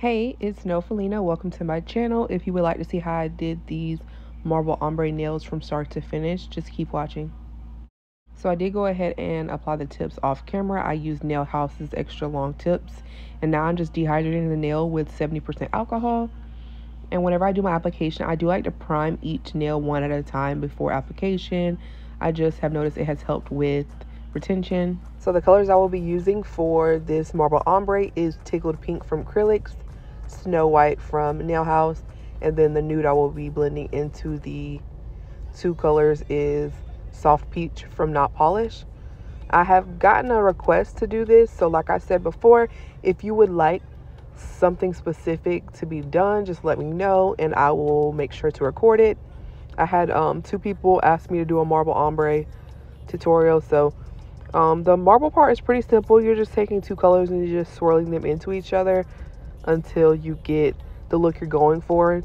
Hey, it's Nailfilina. Welcome to my channel. If you would like to see how I did these marble ombre nails from start to finish, just keep watching. So I did go ahead and apply the tips off camera. I used Nail House's extra long tips. And now I'm just dehydrating the nail with 70% alcohol. And whenever I do my application, I do like to prime each nail one at a time before application. I just have noticed it has helped with retention. So the colors I will be using for this marble ombre is Tickled Pink from Acrylics, Snow White from Nail House, and then the nude I will be blending into the two colors is Soft Peach from Not Polish. I have gotten a request to do this, so like I said before, if you would like something specific to be done, just let me know and I will make sure to record it. I had um, two people ask me to do a marble ombre tutorial, so um, the marble part is pretty simple. You're just taking two colors and you're just swirling them into each other until you get the look you're going for.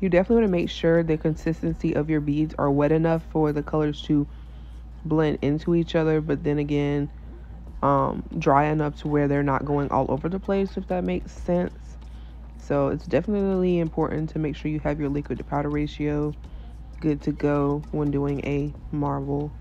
You definitely want to make sure the consistency of your beads are wet enough for the colors to blend into each other, but then again, um, dry enough to where they're not going all over the place, if that makes sense. So it's definitely important to make sure you have your liquid to powder ratio good to go when doing a marble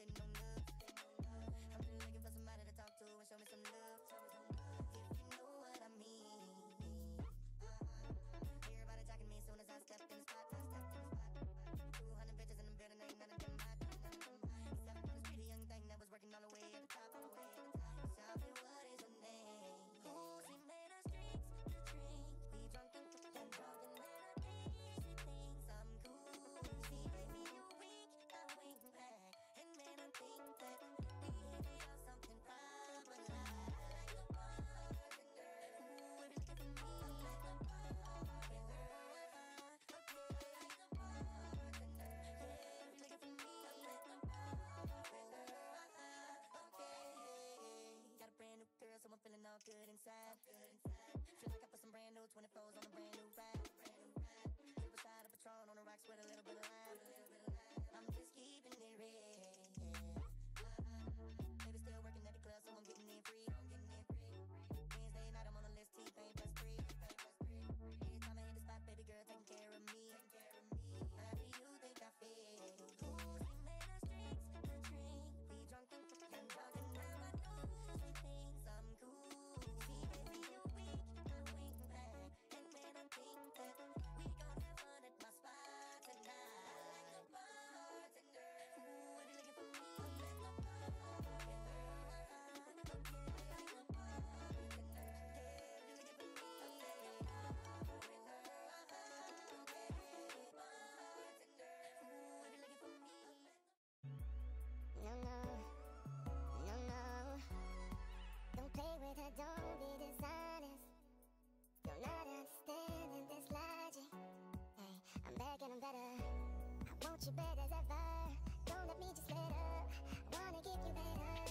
wasting no love. I'm really looking for somebody to talk to and show me some love. with her, don't be dishonest You're not understanding this logic hey, I'm back and I'm better I want you better as ever Don't let me just let up I wanna give you better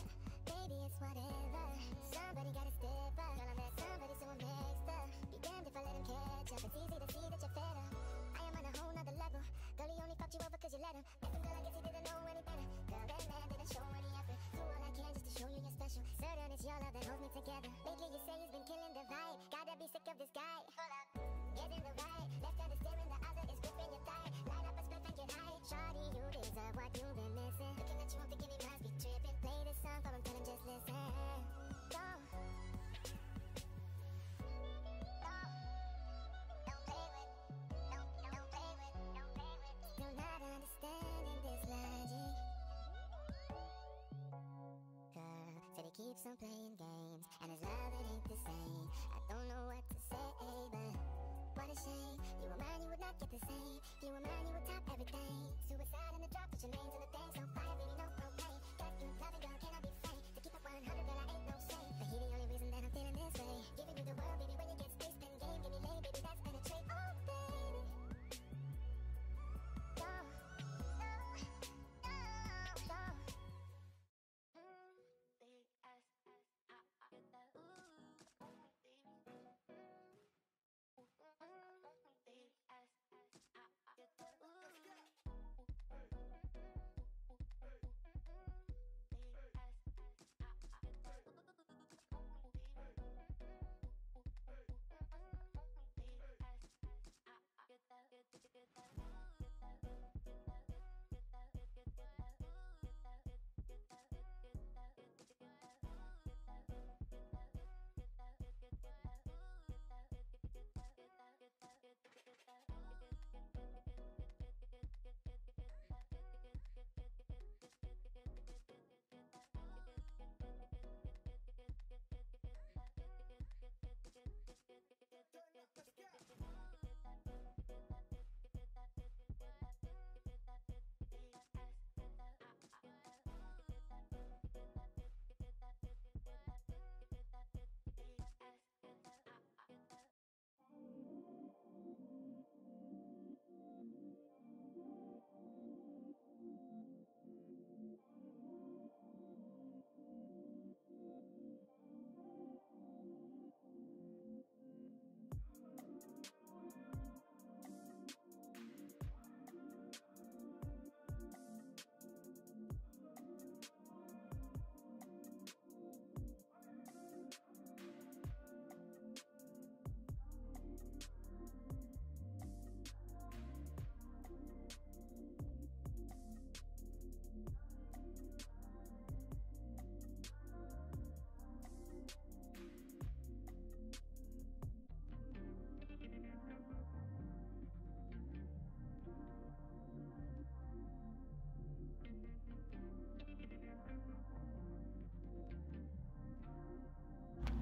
Baby, it's whatever Somebody gotta step up Girl, I met somebody, so I'm next up Be damned if I let him catch up It's easy to see that you're fed up I am on a whole nother level Girl, he only fucked you over cause you let him Listen, girl, I guess he didn't know any better Girl, that man didn't show it's your love that holds me together. Lately, you say he's been killing the vibe. Gotta be sick of this guy. Hold up. Get in the right. Left hand is steering, the other is gripping your thigh. Light up a spliff and get high. Shawty, you deserve what you've been missing. Looking at you, I'm thinking he must be tripping. Play this song for him, tell him just listen. Keeps on playing games, and his love it ain't the same. I don't know what to say, but what a shame. You were mine, you would not get the same. You were mine, you would top everything. Suicide in the drop, put your names in the thing. So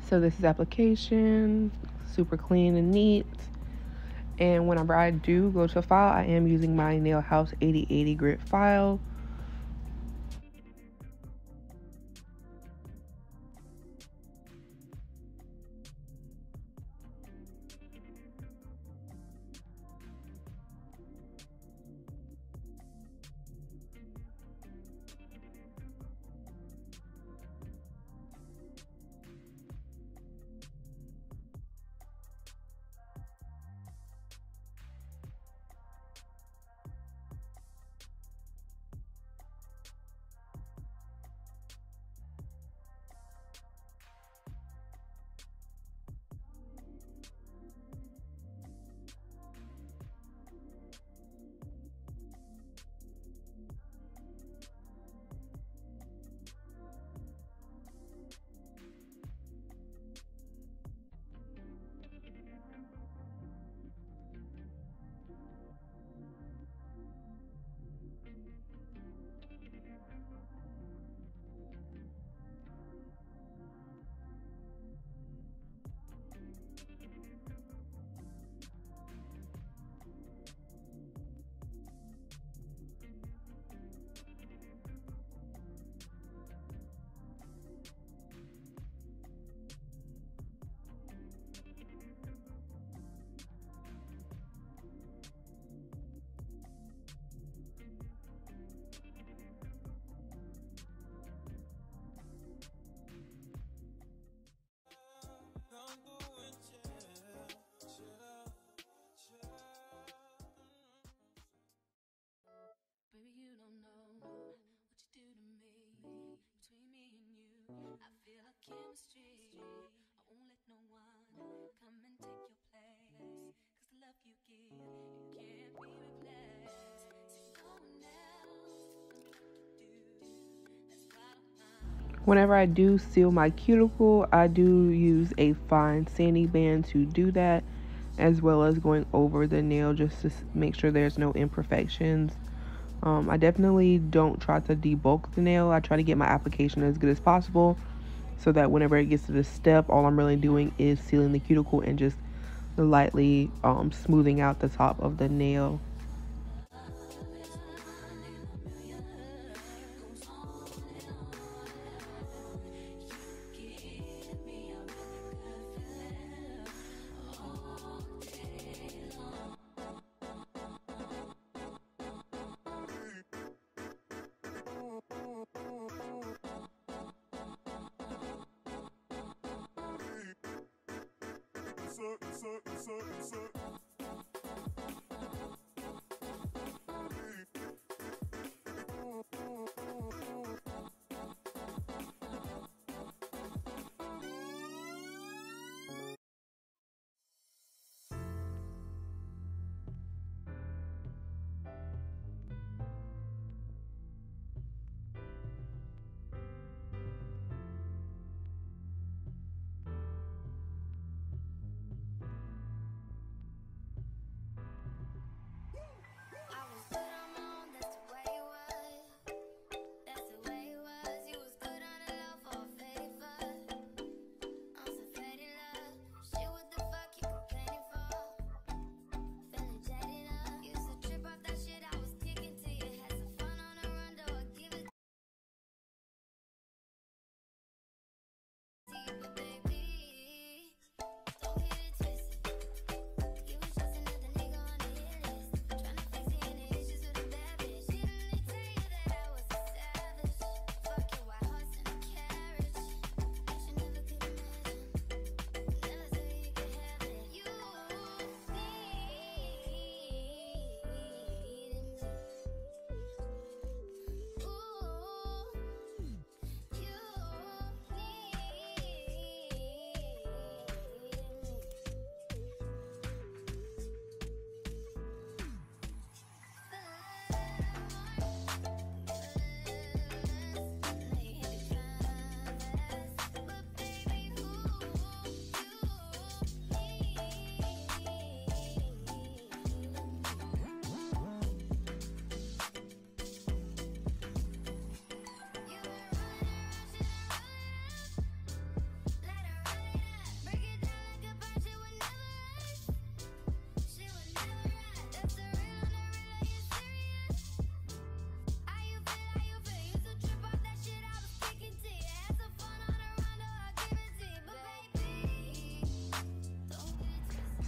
So this is application, super clean and neat. And whenever I do go to a file, I am using my Nail House 8080 grit file. Whenever I do seal my cuticle, I do use a fine sanding band to do that, as well as going over the nail just to make sure there's no imperfections. Um, I definitely don't try to debulk the nail. I try to get my application as good as possible so that whenever it gets to this step, all I'm really doing is sealing the cuticle and just lightly um, smoothing out the top of the nail. I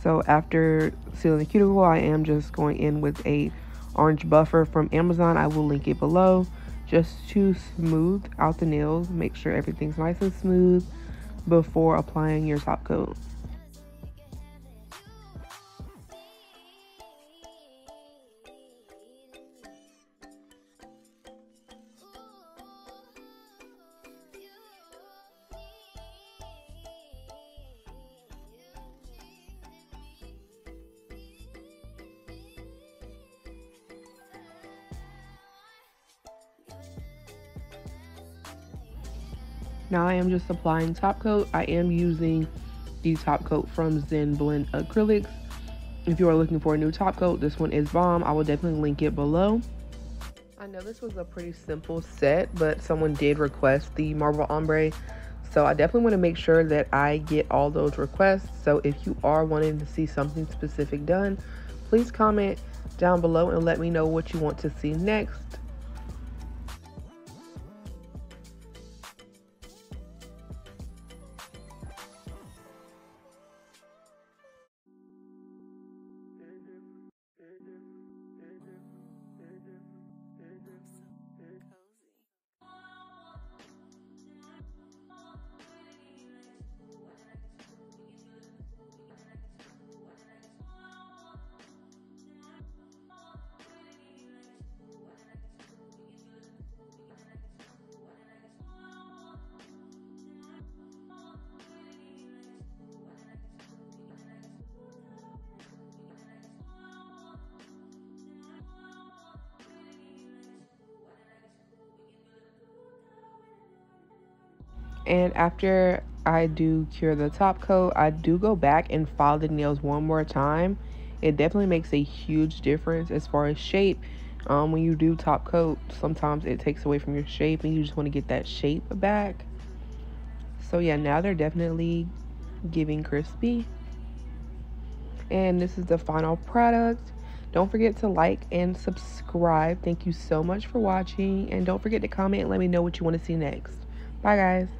So after sealing the cuticle, I am just going in with a orange buffer from Amazon. I will link it below just to smooth out the nails. Make sure everything's nice and smooth before applying your top coat. Now I am just applying top coat. I am using the top coat from Zen Blend Acrylics. If you are looking for a new top coat, this one is bomb. I will definitely link it below. I know this was a pretty simple set, but someone did request the marble ombre. So I definitely want to make sure that I get all those requests. So if you are wanting to see something specific done, please comment down below and let me know what you want to see next. And after I do cure the top coat, I do go back and file the nails one more time. It definitely makes a huge difference as far as shape. Um, when you do top coat, sometimes it takes away from your shape and you just want to get that shape back. So yeah, now they're definitely giving crispy. And this is the final product. Don't forget to like and subscribe. Thank you so much for watching. And don't forget to comment and let me know what you want to see next. Bye, guys.